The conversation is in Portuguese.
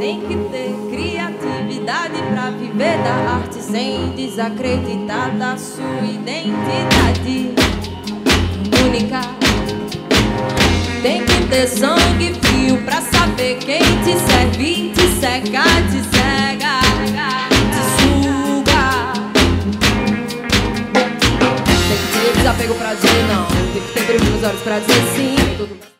Tem que ter criatividade pra viver da arte sem desacreditar da sua identidade única. Tem que ter sangue frio pra saber quem te serve, te seca, te cega, te suga. Tem que ter desapego pra dizer não. Tem que ter brilho nos olhos pra dizer sim.